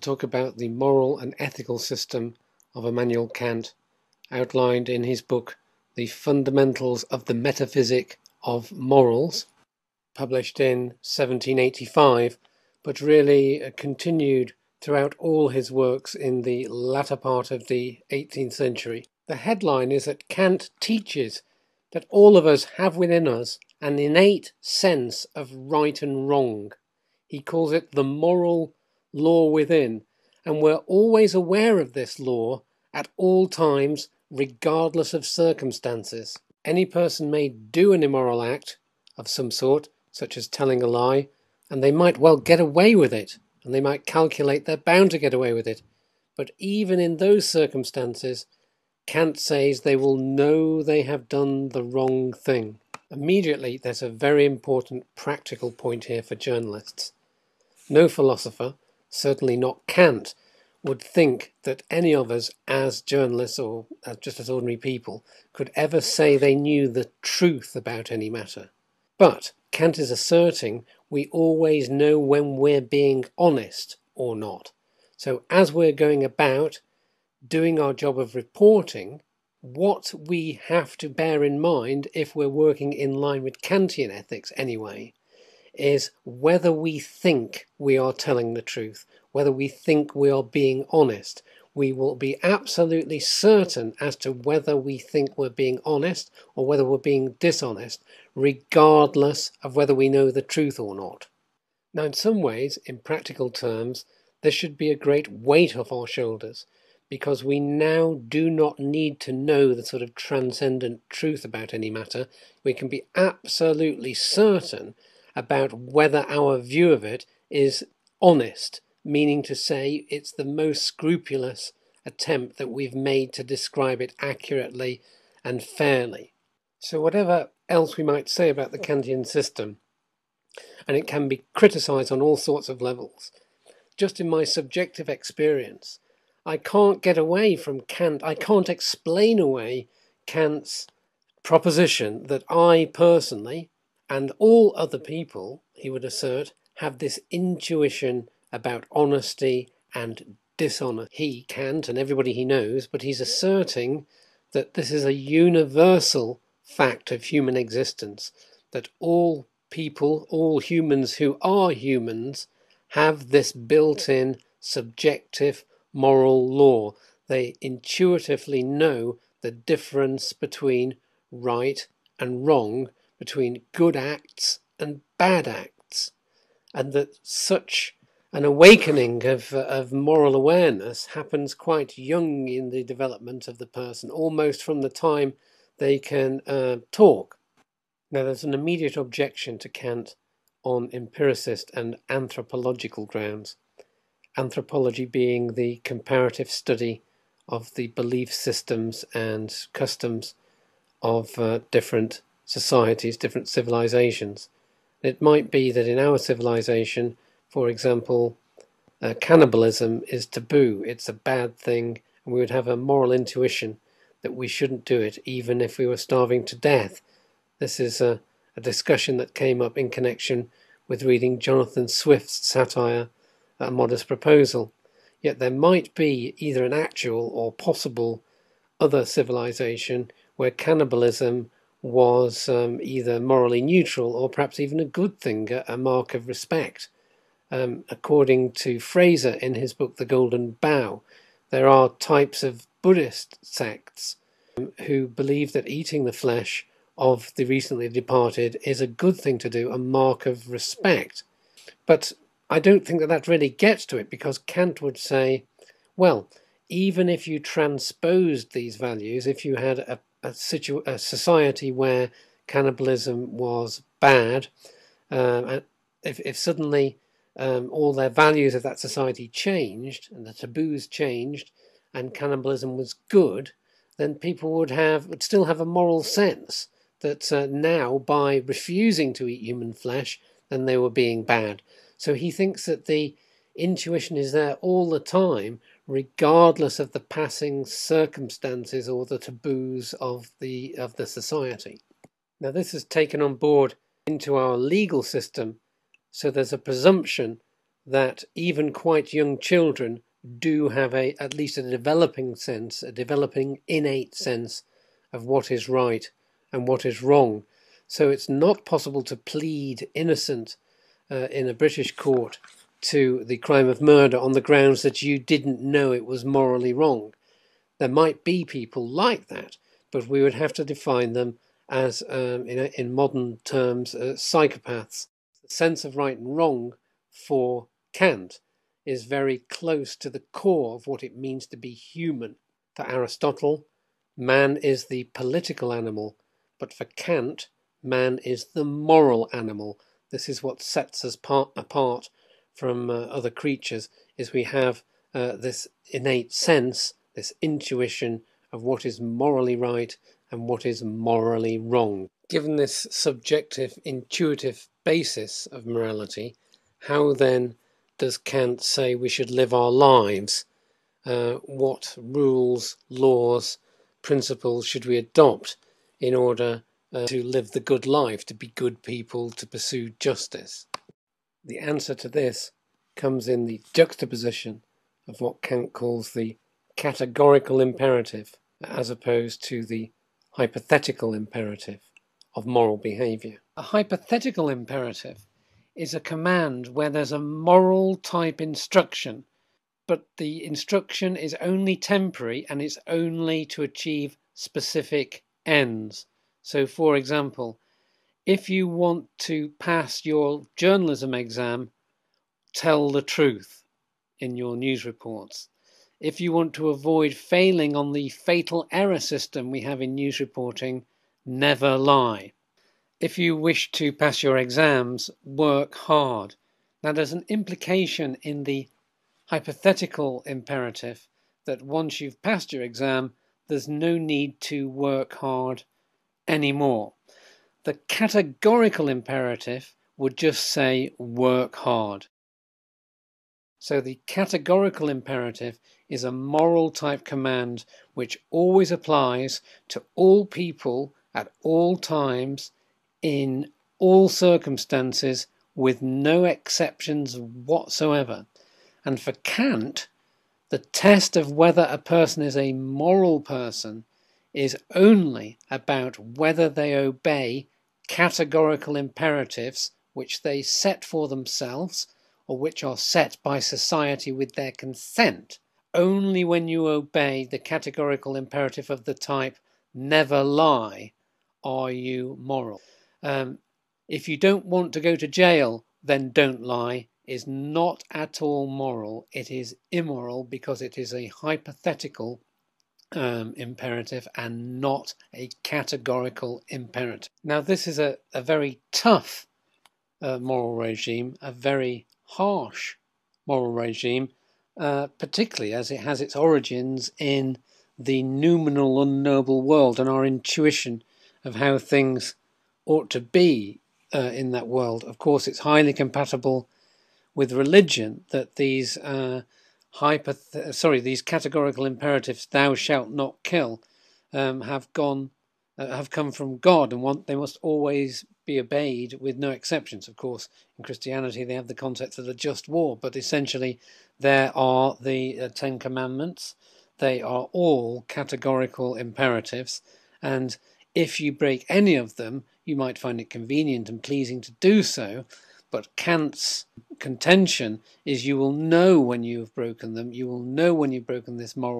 talk about the moral and ethical system of Immanuel Kant, outlined in his book, The Fundamentals of the Metaphysic of Morals, published in 1785, but really uh, continued throughout all his works in the latter part of the 18th century. The headline is that Kant teaches that all of us have within us an innate sense of right and wrong. He calls it the moral law within, and we're always aware of this law at all times, regardless of circumstances. Any person may do an immoral act of some sort, such as telling a lie, and they might well get away with it, and they might calculate they're bound to get away with it. But even in those circumstances, Kant says they will know they have done the wrong thing. Immediately, there's a very important practical point here for journalists. No philosopher, certainly not Kant, would think that any of us, as journalists or just as ordinary people, could ever say they knew the truth about any matter. But Kant is asserting we always know when we're being honest or not. So, as we're going about doing our job of reporting, what we have to bear in mind if we're working in line with Kantian ethics anyway is whether we think we are telling the truth, whether we think we are being honest. We will be absolutely certain as to whether we think we're being honest or whether we're being dishonest, regardless of whether we know the truth or not. Now, in some ways, in practical terms, there should be a great weight off our shoulders because we now do not need to know the sort of transcendent truth about any matter. We can be absolutely certain about whether our view of it is honest, meaning to say it's the most scrupulous attempt that we've made to describe it accurately and fairly. So, whatever else we might say about the Kantian system, and it can be criticized on all sorts of levels, just in my subjective experience, I can't get away from Kant. I can't explain away Kant's proposition that I personally, and all other people, he would assert, have this intuition about honesty and dishonor. He, Kant, and everybody he knows, but he's asserting that this is a universal fact of human existence, that all people, all humans who are humans, have this built in subjective moral law. They intuitively know the difference between right and wrong between good acts and bad acts, and that such an awakening of, of moral awareness happens quite young in the development of the person, almost from the time they can uh, talk. Now, there's an immediate objection to Kant on empiricist and anthropological grounds. Anthropology being the comparative study of the belief systems and customs of uh, different societies, different civilizations. It might be that in our civilization, for example, uh, cannibalism is taboo, it's a bad thing, and we would have a moral intuition that we shouldn't do it even if we were starving to death. This is a, a discussion that came up in connection with reading Jonathan Swift's satire, A Modest Proposal. Yet there might be either an actual or possible other civilization where cannibalism was um, either morally neutral or perhaps even a good thing, a, mark of respect. Um, according to Frazer in his book The Golden Bough, there are types of Buddhist sects um, who believe that eating the flesh of the recently departed is a good thing to do, a mark of respect. But I don't think that that really gets to it because Kant would say, well, even if you transposed these values, if you had a a, situ- a society where cannibalism was bad, um, if, if suddenly um, all their values of that society changed and the taboos changed and cannibalism was good, then people would have would still have a moral sense that uh, now by refusing to eat human flesh, then they were being bad. So he thinks that the intuition is there all the time regardless of the passing circumstances or the taboos of the of the society. Now this is taken on board into our legal system, so there's a presumption that even quite young children do have a at least a developing sense, a developing innate sense of what is right and what is wrong. So it's not possible to plead innocent uh, in a British court to the crime of murder on the grounds that you didn't know it was morally wrong. There might be people like that, but we would have to define them as, um, in, in, modern terms, uh, psychopaths. The sense of right and wrong for Kant is very close to the core of what it means to be human. For Aristotle, man is the political animal, but for Kant, man is the moral animal. This is what sets us part, apart from uh, other creatures, is we have uh, this innate sense, this intuition of what is morally right and what is morally wrong. Given this subjective, intuitive basis of morality, how then does Kant say we should live our lives? Uh, what rules, laws, principles should we adopt in order uh, to live the good life, to be good people, to pursue justice? The answer to this comes in the juxtaposition of what Kant calls the categorical imperative as opposed to the hypothetical imperative of moral behavior. A hypothetical imperative is a command where there's a moral type instruction, but the instruction is only temporary and it's only to achieve specific ends. So, for example, if you want to pass your journalism exam, tell the truth in your news reports. If you want to avoid failing on the fatal error system we have in news reporting, never lie. If you wish to pass your exams, work hard. Now, there's an implication in the hypothetical imperative that once you've passed your exam, there's no need to work hard anymore. The categorical imperative would just say work hard. So the categorical imperative is a moral type command which always applies to all people at all times in all circumstances with no exceptions whatsoever. And for Kant, the test of whether a person is a moral person is only about whether they obey categorical imperatives which they set for themselves or which are set by society with their consent. Only when you obey the categorical imperative of the type never lie are you moral um, if you don't want to go to jail, then don't lie, is not at all moral. It is immoral because it is a hypothetical um, imperative and not a categorical imperative. Now, this is a, a very tough uh, moral regime, a very harsh moral regime, uh, particularly as it has its origins in the noumenal, unknowable world and our intuition of how things ought to be uh, in that world. Of course, it's highly compatible with religion that these uh, hypoth- sorry these categorical imperatives "thou shalt not kill" um, have gone uh, have come from God and want they must always be obeyed with no exceptions. Of course, in Christianity they have the concept of the just war, but essentially there are the uh, Ten Commandments. They are all categorical imperatives, and if you break any of them, you might find it convenient and pleasing to do so. But Kant's contention is you will know when you have broken them, you will know when you've broken this moral